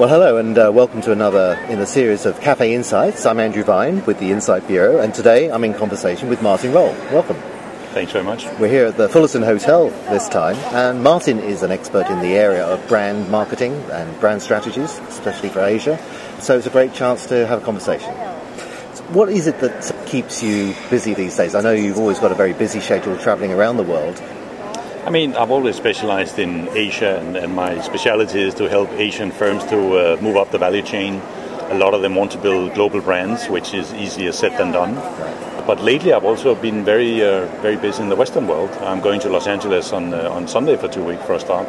Well, hello, and uh, welcome to another in the series of Cafe Insights. I'm Andrew Vine with the Insight Bureau, and today I'm in conversation with Martin Roll. Welcome. Thanks very much. We're here at the Fullerton Hotel this time, and Martin is an expert in the area of brand marketing and brand strategies, especially for Asia. So it's a great chance to have a conversation. So what is it that keeps you busy these days? I know you've always got a very busy schedule traveling around the world. I mean, I've always specialized in Asia, and, and my specialty is to help Asian firms to uh, move up the value chain. A lot of them want to build global brands, which is easier said than done. But lately, I've also been very, uh, very busy in the Western world. I'm going to Los Angeles on uh, on Sunday for two weeks for a start,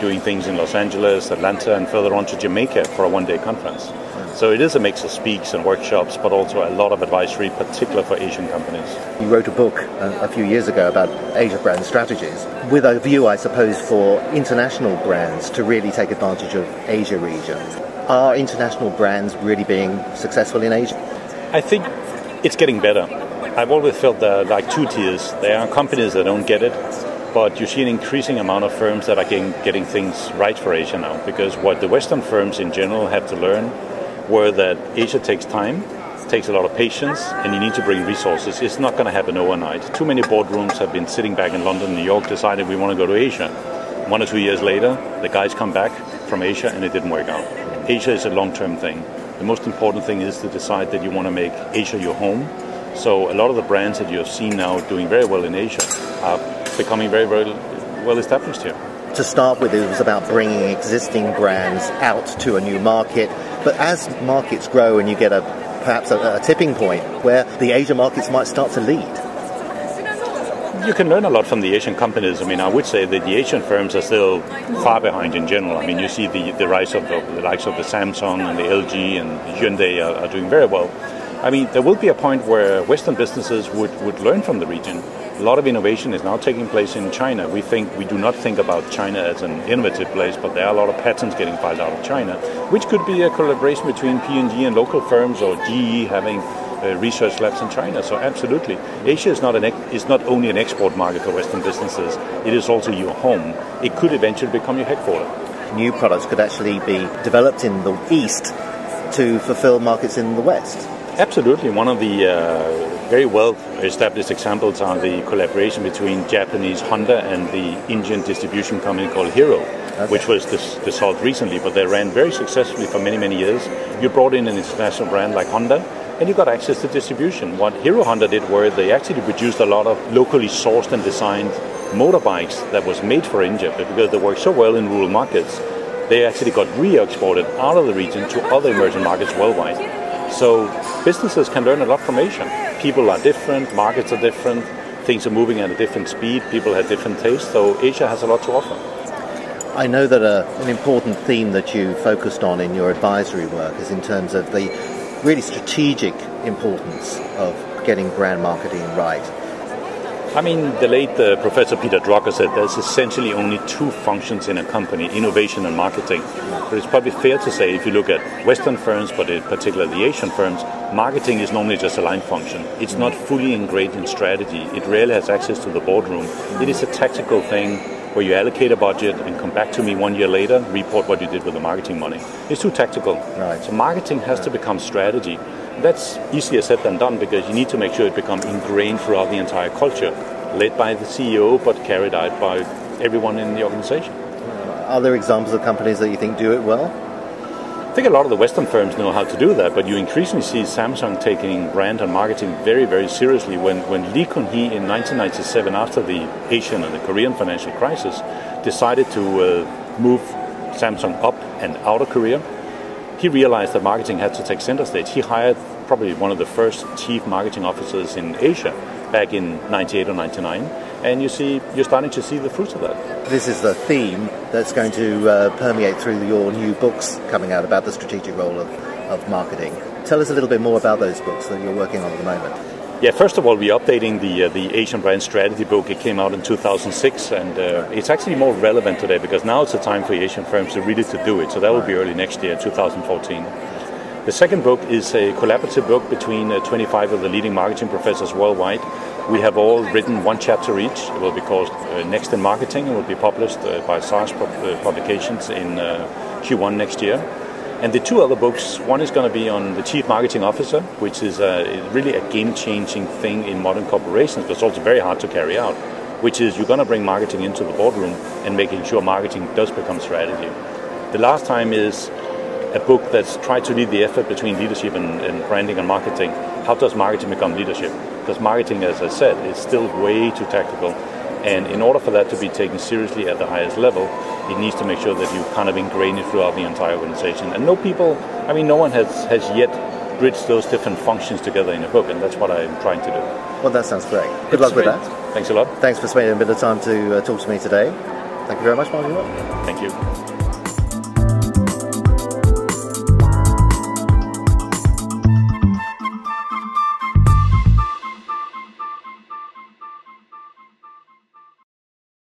doing things in Los Angeles, Atlanta, and further on to Jamaica for a one-day conference. So it is a mix of speaks and workshops, but also a lot of advisory, particularly for Asian companies. You wrote a book a, a, few years ago about Asia brand strategies, with a view, I suppose, for international brands to really take advantage of Asia region. Are international brands really being successful in Asia? I think it's getting better. I've always felt there are like two tiers. There are companies that don't get it, but you see an increasing amount of firms that are getting, getting things right for Asia now. Because what the Western firms in general have to learn were that Asia takes time, takes a lot of patience, and you need to bring resources. It's not going to happen overnight. Too many boardrooms have been sitting back in London, New York, decided we want to go to Asia. One or two years later, the guys come back from Asia and it didn't work out. Asia is a long term thing. The most important thing is to decide that you want to make Asia your home. So a lot of the brands that you have seen now doing very well in Asia are becoming very, very well established here. To start with, it was about bringing existing brands out to a new market. But as markets grow and you get a perhaps a, a tipping point where the Asian markets might start to lead, you can learn a lot from the Asian companies. I mean, I would say that the Asian firms are still far behind in general. I mean, you see the, the rise of the, the likes of the Samsung and the LG and Hyundai are, are, doing very well. I mean, there will be a point where Western businesses would, would learn from the region. A lot of innovation is now taking place in China. We think we do not think about China as an innovative place, but there are a lot of patents getting filed out of China, which could be a collaboration between P&G and local firms or GE having uh, research labs in China. So absolutely, Asia is not an is not only an export market for Western businesses; it is also your home. It could eventually become your headquarters. New products could actually be developed in the East to fulfill markets in the West. Absolutely, one of the uh, very well established examples are the collaboration between Japanese Honda and the Indian distribution company called Hero, okay. which was dissolved recently, but they ran very successfully for many, many years. You brought in an international brand like Honda, and you got access to distribution. What Hero Honda did were they actually produced a lot of locally sourced and designed motorbikes that was made for India, but because they worked so well in rural markets, they actually got re-exported out of the region to other emerging markets worldwide. So businesses can learn a lot from Asia people are different, markets are different, things are moving at a different speed, people have different tastes, so Asia has a lot to offer. I know that uh, an important theme that you focused on in your advisory work is in terms of the really strategic importance of getting brand marketing right. I mean, the late uh, Professor Peter Drucker said there's essentially only two functions in a company innovation and marketing. But it's probably fair to say, if you look at Western firms, but in particular the Asian firms, marketing is normally just a line function. It's not fully ingrained in strategy, it rarely has access to the boardroom. It is a tactical thing where you allocate a budget and come back to me one year later, report what you did with the marketing money. It's too tactical. Right. So marketing has to become strategy. That's easier said than done because you need to make sure it becomes ingrained throughout the entire culture, led by the CEO but carried out by everyone in the organization. Are there examples of companies that you think do it well? I think a lot of the Western firms know how to do that, but you increasingly see Samsung taking brand and marketing very, very seriously. When, when Lee Kun-hee in 1997, after the Asian and the Korean financial crisis, decided to uh, move Samsung up and out of Korea, he realized that marketing had to take center stage. He hired probably one of the first chief marketing officers in Asia back in 98 or 99 and you see you're starting to see the fruits of that. This is the theme that's going to uh, permeate through your new books coming out about the strategic role of, of marketing. Tell us a little bit more about those books that you're working on at the moment yeah, first of all, we're updating the uh, the Asian brand strategy book. It came out in 2006, and uh, it's actually more relevant today because now it's the time for Asian firms to really to do it. So that will be early next year, 2014. The second book is a collaborative book between uh, 25 of the leading marketing professors worldwide. We have all written one chapter each. It will be called uh, Next in Marketing. It will be published uh, by SARS uh, Publications in Q1 next year. And the two other books, one is going to be on the Chief Marketing Officer, which is a, really a game changing thing in modern corporations, but it's also very hard to carry out, which is you're going to bring marketing into the boardroom and making sure marketing does become strategy. The last time is a book that's tried to lead the effort between leadership and, and branding and marketing. How does marketing become leadership? Because marketing, as I said, is still way too tactical and in order for that to be taken seriously at the highest level, it needs to make sure that you kind of ingrain it throughout the entire organization. And no people, I mean, no one has, has yet bridged those different functions together in a book, and that's what I'm trying to do. Well, that sounds great. Good it's luck great. with that. Thanks a lot. Thanks for spending a bit of time to uh, talk to me today. Thank you very much, Martin. Thank you.